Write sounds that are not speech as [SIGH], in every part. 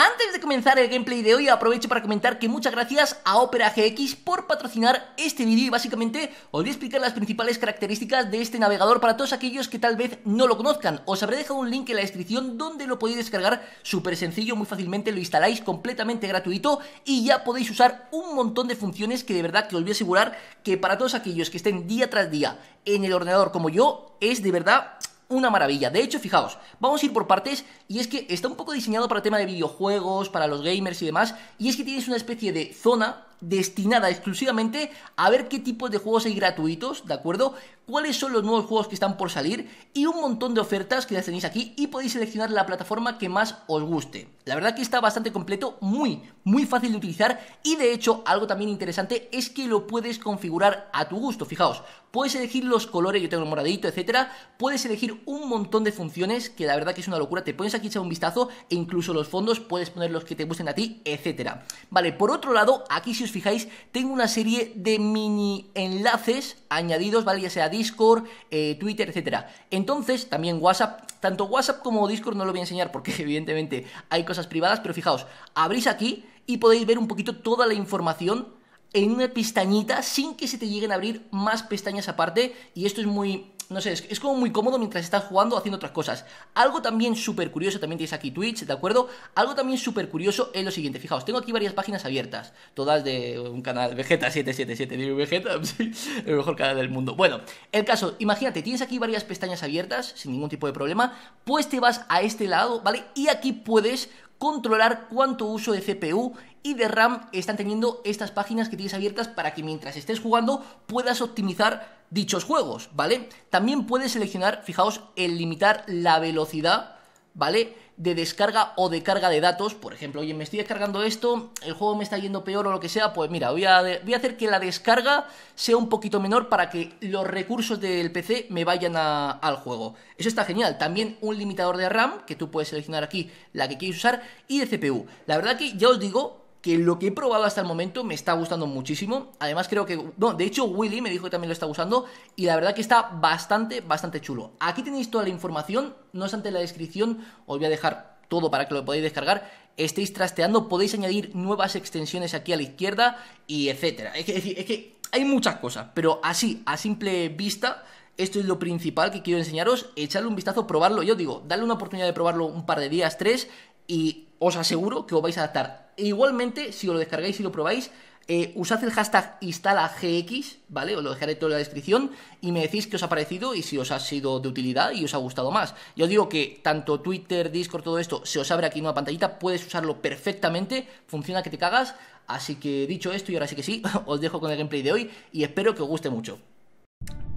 Antes de comenzar el gameplay de hoy aprovecho para comentar que muchas gracias a Opera GX por patrocinar este vídeo y básicamente os voy a explicar las principales características de este navegador para todos aquellos que tal vez no lo conozcan. Os habré dejado un link en la descripción donde lo podéis descargar súper sencillo, muy fácilmente, lo instaláis completamente gratuito y ya podéis usar un montón de funciones que de verdad que os voy a asegurar que para todos aquellos que estén día tras día en el ordenador como yo es de verdad una maravilla. De hecho, fijaos, vamos a ir por partes y es que está un poco diseñado para el tema de videojuegos, para los gamers y demás, y es que tienes una especie de zona destinada exclusivamente a ver qué tipos de juegos hay gratuitos, ¿de acuerdo? Cuáles son los nuevos juegos que están por salir y un montón de ofertas que las tenéis aquí y podéis seleccionar la plataforma que más os guste. La verdad que está bastante completo, muy, muy fácil de utilizar y de hecho algo también interesante es que lo puedes configurar a tu gusto, fijaos, puedes elegir los colores, yo tengo el moradito, etcétera, puedes elegir un montón de funciones que la verdad que es una locura, te pones aquí echar un vistazo e incluso los fondos puedes poner los que te gusten a ti, etcétera. Vale, por otro lado, aquí si os fijáis, tengo una serie de mini enlaces añadidos, ¿vale? Ya sea Discord, eh, Twitter, etcétera. Entonces, también WhatsApp, tanto WhatsApp como Discord no lo voy a enseñar porque [LAUGHS] evidentemente hay cosas privadas, pero fijaos, abrís aquí y podéis ver un poquito toda la información en una pestañita sin que se te lleguen a abrir más pestañas aparte y esto es muy no sé, es, como muy cómodo mientras estás jugando haciendo otras cosas. Algo también súper curioso, también tienes aquí Twitch, ¿de acuerdo? Algo también súper curioso es lo siguiente, fijaos, tengo aquí varias páginas abiertas, todas de un canal, Vegeta777, digo Vegeta, [LAUGHS] el mejor canal del mundo. Bueno, el caso, imagínate, tienes aquí varias pestañas abiertas, sin ningún tipo de problema, pues te vas a este lado, ¿vale? Y aquí puedes controlar cuánto uso de CPU y de RAM están teniendo estas páginas que tienes abiertas para que mientras estés jugando puedas optimizar dichos juegos, ¿vale? También puedes seleccionar, fijaos, el limitar la velocidad, ¿vale? De descarga o de carga de datos, por ejemplo, oye, me estoy descargando esto, el juego me está yendo peor o lo que sea, pues mira, voy a, voy a hacer que la descarga sea un poquito menor para que los recursos del PC me vayan al juego. Eso está genial. También un limitador de RAM, que tú puedes seleccionar aquí la que quieres usar, y de CPU. La verdad que ya os digo, que lo que he probado hasta el momento me está gustando muchísimo. Además creo que... No, de hecho Willy me dijo que también lo está usando y la verdad que está bastante, bastante chulo. Aquí tenéis toda la información, no obstante en la descripción os voy a dejar todo para que lo podáis descargar. Estéis trasteando, podéis añadir nuevas extensiones aquí a la izquierda y etcétera. Es que, es que hay muchas cosas, pero así, a simple vista esto es lo principal que quiero enseñaros. Echarle un vistazo, probarlo. Yo digo, darle una oportunidad de probarlo un par de días, tres, y os aseguro que os vais a adaptar. E igualmente, si os lo descargáis y lo probáis, eh, usad el hashtag instalagx, ¿vale? Os lo dejaré todo en la descripción y me decís qué os ha parecido y si os ha sido de utilidad y os ha gustado más. Yo digo que tanto Twitter, Discord, todo esto se os abre aquí en una pantallita, puedes usarlo perfectamente, funciona que te cagas. Así que dicho esto, y ahora sí que sí, [LAUGHS] os dejo con el gameplay de hoy y espero que os guste mucho.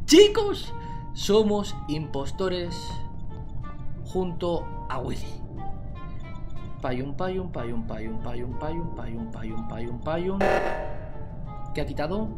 Chicos, somos impostores junto a Willy. Payun, payun, payun, payun, payun, payun, payun, payun, payun, payun. ¿Qué ha quitado?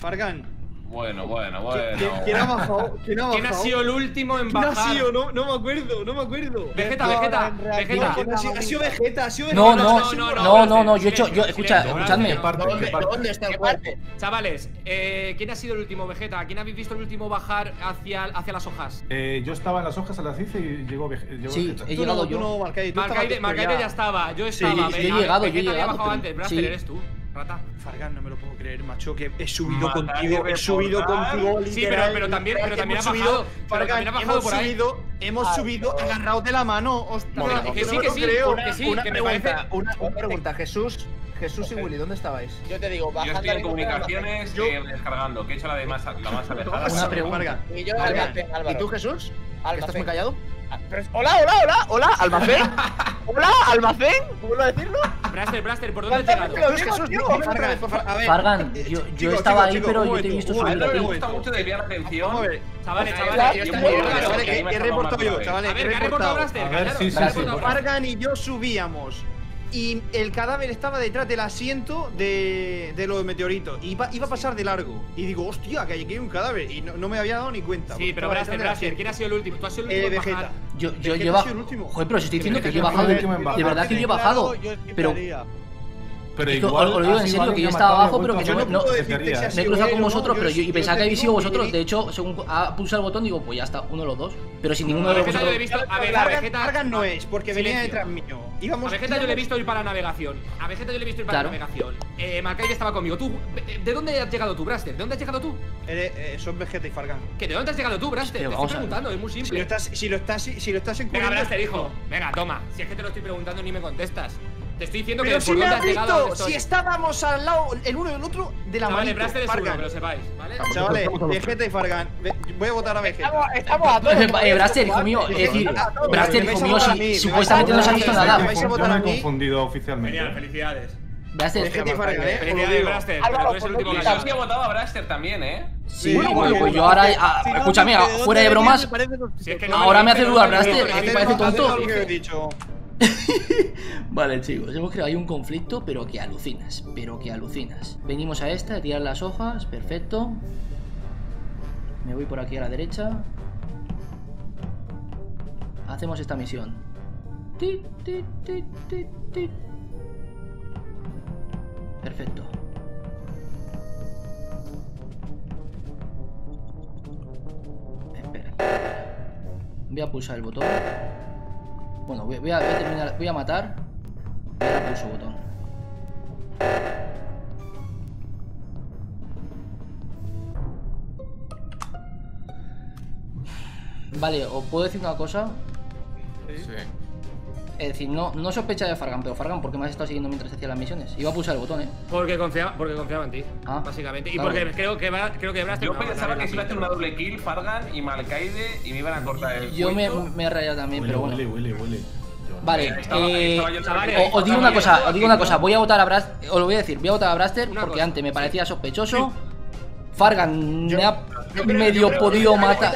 Fargan, bueno, bueno, bueno. ¿Quién, ha bajado? ¿Quién ha, ¿Quién ha sido el último en bajar? ¿Quién ha sido? No, no me acuerdo, no me acuerdo. Vegeta, Vegeta, Vegeta. Ha sido, Vegeta, ha sido Vegeta. No, no, no, no, no, no, yo he hecho, yo, escucha, escuchadme. ¿Dónde, ¿Dónde está el cuerpo? Chavales, eh, ¿quién ha sido el último, Vegeta? ¿Quién habéis visto el último bajar hacia, hacia las hojas? Eh, yo estaba en las hojas a las 10 y llegó, Vegeta. Sí, he llegado yo. No, Marcaide, Marcaide ya estaba, yo estaba. Sí, yo he llegado, yo he llegado. bajado antes, Braster, eres tú. Rata. Fargan, no me lo puedo creer, macho, que he subido contigo, he subido contigo literal. Sí, pero, pero también, pero también ha bajado. Fargan, hemos por ahí. Subido, hemos ah, subido agarrados de la mano. Hostia, que sí, que sí, que sí, una que me pregunta, Una, pregunta, Jesús, Jesús y Willy, ¿dónde estabais? Yo te digo, bajando. Yo estoy en comunicaciones eh, descargando, que he hecho la de más, la más alejada. Una pregunta. Y yo, ¿Y tú, Jesús? ¿Estás muy callado? hola, hola, hola, hola, almacén. [LAUGHS] hola, almacén. ¿Puedo decirlo? Blaster, Blaster, ¿por dónde has llegado? Fargan, yo, yo estaba ahí, pero yo te he visto subir a ti. Me gusta mucho desviar la atención. Chavales, chavales, he reportado yo, chavales. A ver, ¿qué ha reportado Blaster? Fargan y yo subíamos y el cadáver estaba detrás del asiento de, de los meteoritos. Iba, iba a pasar de largo. Y digo, hostia, que aquí hay un cadáver. Y no, me había dado ni cuenta. Sí, pero Braster, Braster, ¿quién ha sido el último? ¿Tú has sido el último? Eh, Vegeta. Yo, yo he bajado. Joder, pero si estoy diciendo que yo he bajado. De, verdad que yo he bajado. Pero. Pero Es que igual. os lo digo has en serio, que yo estaba abajo, pero que a no- no- Me he cruzado con no, vosotros, yo pero yo, y pensaba que yo habéis sido digo, vosotros. De hecho, según ha pulsado el botón, digo, pues ya está, uno de los dos. Pero sin ninguno de yo he vosotros. A ver, a Vegeta. Fargan no es, porque venía detrás mío. A Vegeta yo le he visto ir para navegación. A Vegeta yo le he visto ir para Claro. navegación. Eh, Marcaide estaba conmigo. Tú, ¿de dónde has llegado tú, Braster? ¿De dónde has llegado tú? Eh, son Vegeta y Fargan. ¿Que ¿De dónde has llegado tú, Braster? Te estoy preguntando, es muy Si lo simple. estás, si lo estás, si lo estás Venga. Braster, hijo. Venga, toma. Si es que te lo estoy preguntando ni me contestas. Te estoy diciendo Pero que si por me dónde has visto, si estábamos al lado el uno y el otro de la mano. Braster es Fargan. que lo sepáis, ¿vale? Chavales, Vegeta y Fargan. Voy a votar a Vegeta. Estamos, estamos a todos. Eh, Braster, hijo mío, es decir, Braster, hijo mío, si supuestamente no se ha visto nada. Yo me he confundido Genial, oficialmente. felicidades. Braster, Vegeta y Fargan, eh. lo Felicidades. Braster. Álvaro, Pero tú eres el último lo que que ha También ha votado a Braster también, ¿eh? sí, Bueno, pues, bueno, pues yo ahora. ah, Si Escúchame, ¿de ah, fuera de bromas. Parece que- Si es que no Ahora me hace dudar, Braster, es que parece tonto. [LAUGHS] Vale, chicos, hemos creado ahí un conflicto, pero que alucinas, pero que alucinas. Venimos a esta, a tirar las hojas, perfecto. Me voy por aquí a la derecha. Hacemos esta misión. Perfecto. Espera. Voy a pulsar el botón. Bueno, voy, voy a, voy a terminar, voy a matar. Y ahora pulso botón. Vale, os puedo decir una cosa. Es decir, no, no sospecha de Fargan, pero Fargan, ¿por qué me has estado siguiendo mientras hacía las misiones? Iba a pulsar el botón, eh. Porque confiaba, porque confiaba en ti, Ah, básicamente. Y claro. porque creo que, Bra- creo que Braster Yo va pensaba que iba a hacer una doble kill, Fargan y Malkaide, y me iban a cortar el Yo me, me he rayado también, pero bueno. Vale, Estaba- eh, estaba os, digo una cosa, os digo una cosa, voy a votar a Braster, os lo voy a decir, voy a votar a Braster porque cosa, antes me sí. parecía sospechoso. Fargan me ha Yo creo- medio yo creo- podido yo creo matar.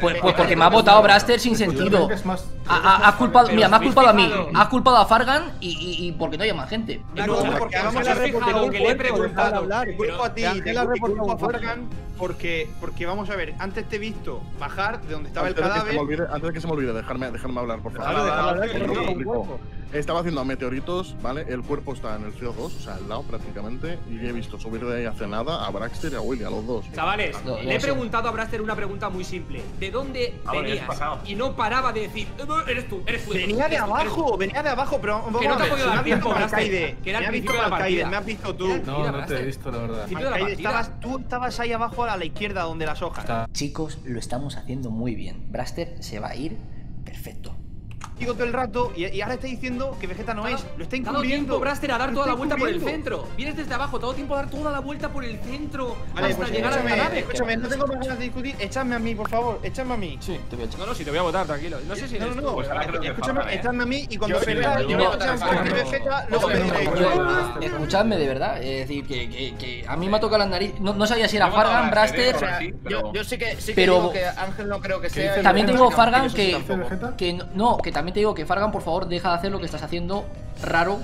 Pues, pues porque me ha votado Braster sin sentido. que es más- Ha, culpado, mira, me ha culpado a mí, ha culpado a Fargan y, y, y porque no hay más gente. No, porque que vamos a un que le he preguntado. Te culpo a ti, te culpo a. Fargan porque, porque vamos a ver, antes te he visto bajar de donde estaba el Antes cadáver. olvide, antes de que se me olvide, dejarme, dejarme hablar, por favor. Claro, dejad hablar, cuerpo. Estaba haciendo meteoritos, ¿vale? El cuerpo está en el CO2, o sea, al lado prácticamente, y he visto subir de ahí hace nada a Braxter y a Willy, a los dos. Chavales, No, le he preguntado a Braster una pregunta muy simple. ¿De dónde venías? has pasado. Y no paraba de decir, "Eh, no, eres tú, eres tú. Venía de eres tú, eres tú". abajo, venía de abajo, pero vamos Que no a te ha ver, podido dar tiempo, que era el me has visto principio de la Malkaide, partida. me has visto tú. No, no te he visto, la verdad. Estabas, tú estabas ahí abajo a la izquierda donde las hojas. Está- Chicos, lo estamos haciendo muy bien. Braster se va a ir perfecto. Digo todo el rato y, y ahora está diciendo que Vegeta no es, lo está Dado encubriendo. tiempo, Braster, a dar toda la vuelta por el centro. Vienes desde abajo, todo tiempo a dar toda la vuelta por el centro Vale, hasta pues llegar al escúchame, cadáver. escúchame, no tengo más ganas de discutir. Echadme a mí, por favor, echadme a mí. Sí, te voy a echar. No, no, si te voy a votar, tranquilo. No sé si No, no, no. Pues escúchame, ¿eh? echadme a mí y cuando Yo- Vegeta, yo- por yo- Vegeta, luego me diré. escuchadme de verdad, es decir, que, que- que a mí me ha tocado la nariz. No, no sabía si era Fargan, a Braster, yo, sí que, sí que Pero- digo que Ángel no creo que sea. También te que Fargan, que, no, que también te digo que Fargan, por favor, deja de hacer lo que estás haciendo raro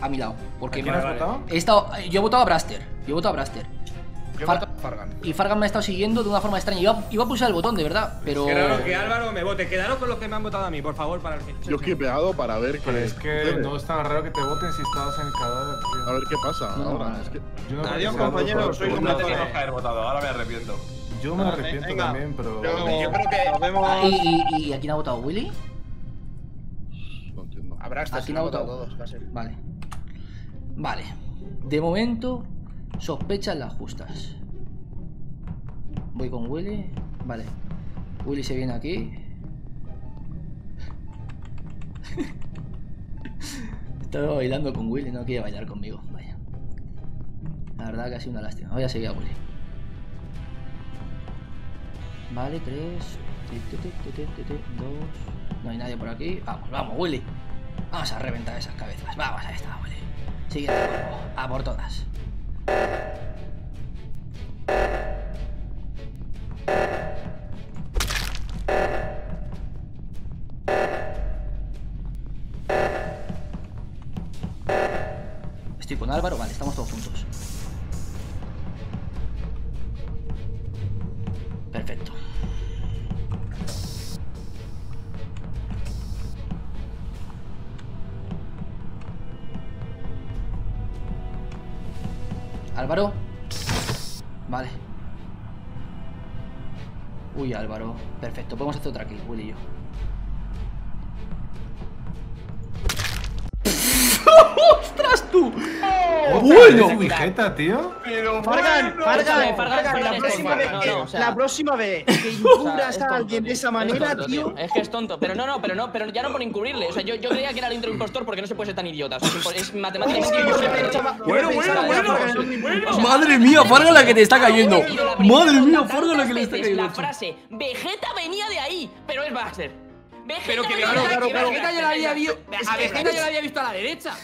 a mi lado. Porque ¿A quién has votado? he estado, yo he votado a Braster. Yo he votado a Braster. Yo Far- Fargan. Y Fargan me ha estado siguiendo de una forma extraña. Iba, iba a pulsar el botón, de verdad, pero. Que Álvaro me vote. Quedaros con los que me han votado a mí, por favor, para el fin. Yo he quipeado para ver Pero qué es que no es tan raro que te voten si estabas en el cadáver, tío. A ver qué pasa No, ahora. Es que Yo no Adiós, que compañero, soy un No que haber votado, ahora me arrepiento. Yo me arrepiento venga. también, pero. Yo- yo creo que Nos vemos. ¿Y, y, y a quién ha votado? ¿Willy? No entiendo. a Braxter Aquí no todos, casi. Vale. Vale. De momento, sospechas las justas. Voy con Willy. Vale. Willy se viene aquí. [LAUGHS] Estaba bailando con Willy, no quiere bailar conmigo. Vaya. La verdad que ha sido una lástima. Voy a seguir a Willy. Vale, tres. Dos. No hay nadie por aquí. Vamos, vamos, Willy. Vamos a reventar esas cabezas. Vamos, ahí está, Willy. Siguiente cuerpo. A por todas. Estoy con Álvaro, vale, estamos todos juntos. Álvaro. Vale. Uy, Álvaro. Perfecto, podemos hacer otra aquí, Willy y yo. [LAUGHS] ¡Ostras tú! Bueno. ¿Es Vegeta, tío? Fargan, Fargan, Fargan, Fargan, Fargan, la próxima vez no, que- no, o sea- la próxima vez [LAUGHS] que O sea, encubras es a alguien de esa Es manera, tonto, tío. Es que es tonto. Pero no, no, pero no, pero ya no por encubrirle. O sea, yo, yo creía que era el intro impostor porque no se puede ser tan idiota. O sea, es matemáticamente imposible. Bueno, bueno, bueno. Madre mía, Fargan la que te está cayendo. Madre mía, Fargan la que le está cayendo. La frase Vegeta venía de ahí, pero es Baxter. Vegeta Pero que ahí, que pero Vegeta ya la había visto. A Vegeta ya la había visto a la derecha.